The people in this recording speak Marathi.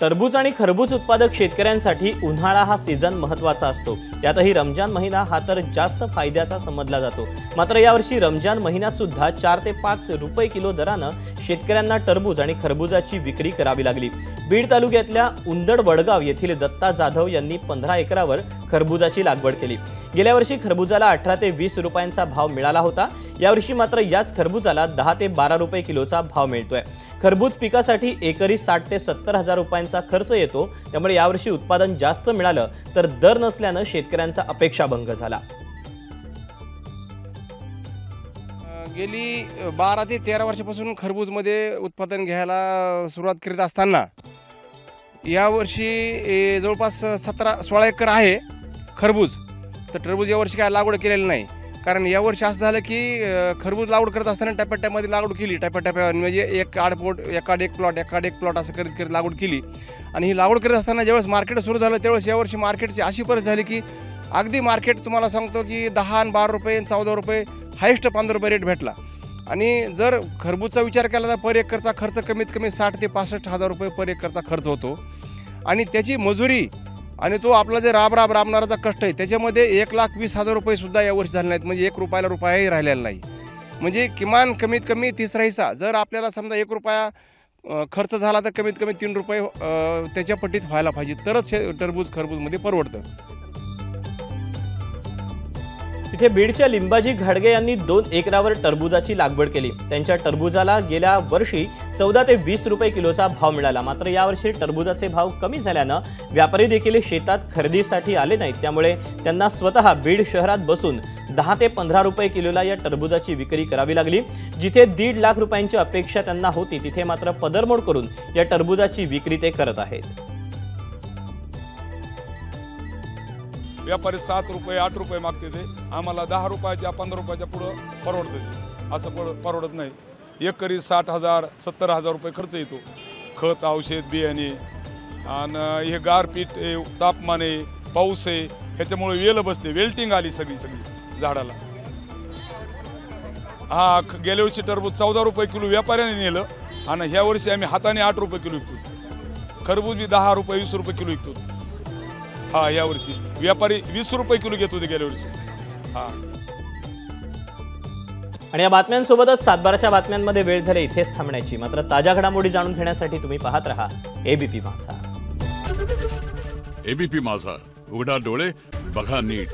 टरबूज आणि खरबूज उत्पादक शेतकऱ्यांसाठी उन्हाळा हा सीझन महत्त्वाचा असतो. त्यातही रमजान महिना हा तर जास्त फायद्याचा समजला जातो. मात्र यावर्षी रमजान महिन्यात सुद्धा चार ते पाच रुपये किलो दरानं शेतकऱ्यांना टरबूज आणि खरबुजाची विक्री करावी लागली. बीड तालुक्यातल्या उंदड वडगाव येथील दत्ता जाधव यांनी पंधरा एकरावर खरबुजाची लागवड केली. गेल्या वर्षी खरबुजाला अठरा ते वीस रुपयांचा भाव मिळाला होता. यावर्षी मात्र याच खरबुजाला दहा ते बारा रुपये किलोचा भाव मिळतोय. खरबूज पिकासाठी एकरी साठ ते सत्तर हजार रुपयांचा खर्च येतो. त्यामुळे यावर्षी उत्पादन जास्त मिळालं तर दर नसल्यानं शेतकऱ्यांचा अपेक्षाभंग झाला. गेली बारा ते तेरा वर्षापासून खरबूजमध्ये उत्पादन घ्यायला सुरुवात करीत असताना यावर्षी ए, जवळपास सतरा सोळा एकर आहे. खरबूज. तर टरबूज यावर्षी काय लागवड केलेली नाही. कारण यावर्षी असं झालं की खरबूज लागवड करत असताना टप्प्याटप्प्यामध्ये लागवड केली. टप्प्याटप्प्या म्हणजे एक आडपोट एकाड एक प्लॉट एकाड एक प्लॉट असं करीत करीत लागवड केली. आणि ही लागवड करत असताना ज्यावेळेस मार्केट सुरू झालं त्यावेळेस यावर्षी मार्केटची अशी परिस्थिती झाली की अगदी मार्केट तुम्हाला सांगतो की दहा आणि बारा रुपये चौदा रुपये हायेस्ट पंधरा रुपये रेट भेटला. आणि जर खरबूजचा विचार केला तर पर एकरचा खर्च कमीत कमी साठ ते पासष्ट हजार रुपये पर एकरचा खर्च होतो. आणि त्याची मजुरी आणि तो आपला जे राब राब राबणाराचा कष्ट आहे त्याच्यामध्ये एक लाख वीस हजार रुपयेसुद्धा यावर्षी झाले नाहीत. म्हणजे एक रुपयाला रुपयाही राहिलेला नाही. म्हणजे किमान कमीत कमी तिसरा हिस्सा जर आपल्याला समजा एक रुपया खर्च झाला तर कमीत कमी तीन रुपये त्याच्या पट्टीत व्हायला पाहिजे. तरच हे टरबूज खरबूजमध्ये परवडतं. तिथे बीडच्या लिंबाजी घाडगे यांनी दोन एकरावर टरबुजाची लागवड केली. त्यांच्या टरबुजाला गेल्या वर्षी चौदा ते वीस रुपये किलोचा भाव मिळाला. मात्र यावर्षी टरबुजाचे भाव कमी झाल्यानं व्यापारी देखील शेतात खरेदीसाठी आले नाहीत. त्यामुळे त्यांना स्वतः बीड शहरात बसून दहा ते पंधरा रुपये किलोला या टरबुजाची विक्री करावी लागली. जिथे दीड लाख रुपयांची अपेक्षा त्यांना होती तिथे मात्र पदरमोड करून या टरबुजाची विक्री ते करत आहेत. व्यापारी सात रुपये आठ रुपये मागते ते. आम्हाला दहा रुपयाच्या पंधरा रुपयाच्या पुढं परवडते असं परवडत नाही. एकरी साठ हजार सत्तर हजार रुपये खर्च येतो. खत औषध बियाणे आणि हे गारपीट आहे तापमान आहे पाऊस आहे ह्याच्यामुळे वेल बसते वेल्टिंग आली सगळी सगळी झाडाला. हा गेल्या वर्षी टरबूज चौदा रुपये किलो व्यापाऱ्याने नेलं आणि ह्या वर्षी आम्ही हाताने आठ रुपये किलो विकतो. खरबूज बी दहा रुपये वीस रुपये किलो विकतो. हा यावर्षी व्यापारी वीस रुपये किलो घेत होते गेल्या वर्षी. हा. आणि या बातम्यांसोबतच सातबाराच्या बातम्यांमध्ये वेळ झाले इथेच थांबण्याची. मात्र ताज्या घडामोडी जाणून घेण्यासाठी तुम्ही पाहत राहा. एबीपी माझा. एबीपी माझा. उघडा डोळे बघा नीट.